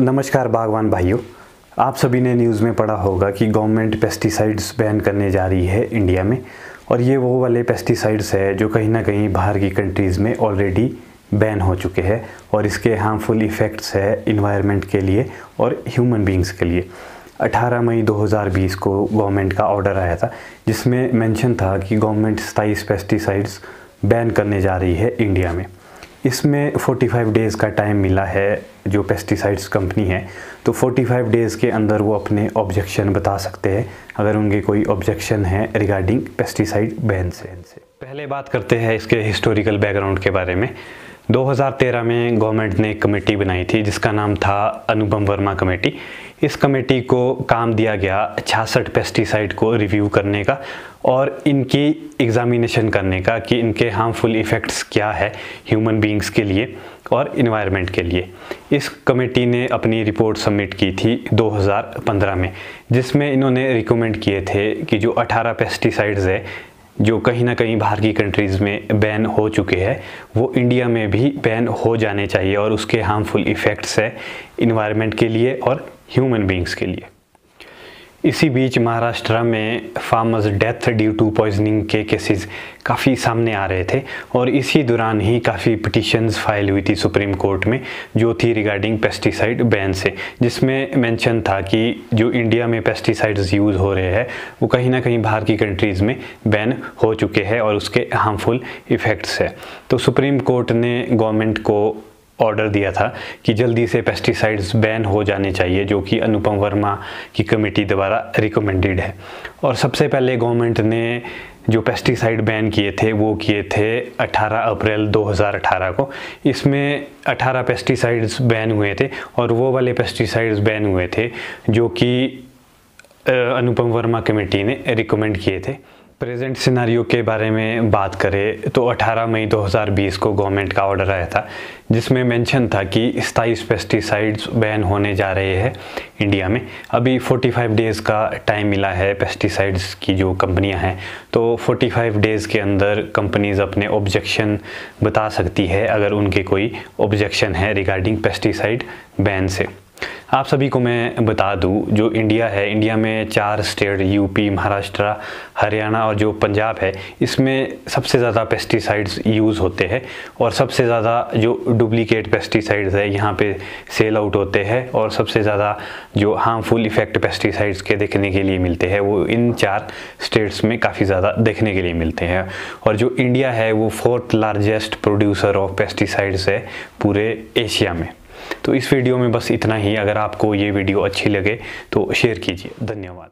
नमस्कार बागवान भाइयों, आप सभी ने न्यूज़ में पढ़ा होगा कि गवर्नमेंट पेस्टिसाइड्स बैन करने जा रही है इंडिया में और ये वो वाले पेस्टिसाइड्स है जो कहीं ना कहीं बाहर की कंट्रीज़ में ऑलरेडी बैन हो चुके हैं और इसके हार्मफुल इफ़ेक्ट्स है इन्वायरमेंट के लिए और ह्यूमन बींग्स के लिए। 18 मई 2020 को गवर्नमेंट का ऑर्डर आया था, जिसमें मेंशन था कि गवर्नमेंट सताईस पेस्टिसाइड्स बैन करने जा रही है इंडिया में। इसमें 45 डेज़ का टाइम मिला है, जो पेस्टिसाइड्स कंपनी है। तो 45 डेज़ के अंदर वो अपने ऑब्जेक्शन बता सकते हैं, अगर उनके कोई ऑब्जेक्शन है रिगार्डिंग पेस्टिसाइड बैन से। पहले बात करते हैं इसके हिस्टोरिकल बैकग्राउंड के बारे में। 2013 में गवर्नमेंट ने एक कमेटी बनाई थी, जिसका नाम था अनुपम वर्मा कमेटी। इस कमेटी को काम दिया गया छियासठ पेस्टिसाइड को रिव्यू करने का और इनकी एग्ज़ामिनेशन करने का कि इनके हार्मफुल इफ़ेक्ट्स क्या है ह्यूमन बींग्स के लिए और इन्वायरमेंट के लिए। इस कमेटी ने अपनी रिपोर्ट सबमिट की थी 2015 में, जिसमें इन्होंने रिकमेंड किए थे कि जो 18 पेस्टिसाइड्स है जो कहीं ना कहीं बाहर की कंट्रीज़ में बैन हो चुके हैं, वो इंडिया में भी बैन हो जाने चाहिए और उसके हार्मफुल इफ़ेक्ट्स है इन्वायरमेंट के लिए और ह्यूमन बींग्स के लिए। इसी बीच महाराष्ट्र में farmers death due to poisoning के केसेस काफ़ी सामने आ रहे थे और इसी दौरान ही काफ़ी पिटिशंस फ़ाइल हुई थी सुप्रीम कोर्ट में, जो थी रिगार्डिंग पेस्टिसाइड बैन से, जिसमें मेंशन था कि जो इंडिया में पेस्टिसाइड्स यूज़ हो रहे हैं, वो कहीं ना कहीं बाहर की कंट्रीज़ में बैन हो चुके हैं और उसके हार्मफुल इफ़ेक्ट्स है। तो सुप्रीम कोर्ट ने गवर्नमेंट को ऑर्डर दिया था कि जल्दी से पेस्टिसाइड्स बैन हो जाने चाहिए, जो कि अनुपम वर्मा की कमेटी द्वारा रिकमेंडेड है। और सबसे पहले गवर्नमेंट ने जो पेस्टिसाइड बैन किए थे, वो किए थे 18 अप्रैल 2018 को। इसमें 18 पेस्टिसाइड्स बैन हुए थे और वो वाले पेस्टिसाइड्स बैन हुए थे, जो कि अनुपम वर्मा कमेटी ने रिकमेंड किए थे। प्रेजेंट सिनारियो के बारे में बात करें तो 18 मई 2020 को गवर्नमेंट का ऑर्डर आया था, जिसमें मेंशन था कि सताईस पेस्टिसाइड्स बैन होने जा रहे हैं इंडिया में। अभी 45 डेज़ का टाइम मिला है पेस्टिसाइड्स की जो कंपनियाँ हैं तो 45 डेज़ के अंदर कंपनीज़ अपने ऑब्जेक्शन बता सकती है, अगर उनके कोई ऑब्जेक्शन है रिगार्डिंग पेस्टिसाइड बैन से। आप सभी को मैं बता दूँ, जो इंडिया है, इंडिया में चार स्टेट, यूपी, महाराष्ट्र, हरियाणा और जो पंजाब है, इसमें सबसे ज़्यादा पेस्टिसाइड्स यूज़ होते हैं और सबसे ज़्यादा जो डुप्लीकेट पेस्टिसाइड्स है, यहाँ पे सेल आउट होते हैं और सबसे ज़्यादा जो हार्मफुल इफ़ेक्ट पेस्टिसाइड्स के देखने के लिए मिलते हैं, वो इन चार स्टेट्स में काफ़ी ज़्यादा देखने के लिए मिलते हैं। और जो इंडिया है, वो fourth largest producer of pesticides है पूरे एशिया में। तो इस वीडियो में बस इतना ही। अगर आपको ये वीडियो अच्छी लगे तो शेयर कीजिए। धन्यवाद।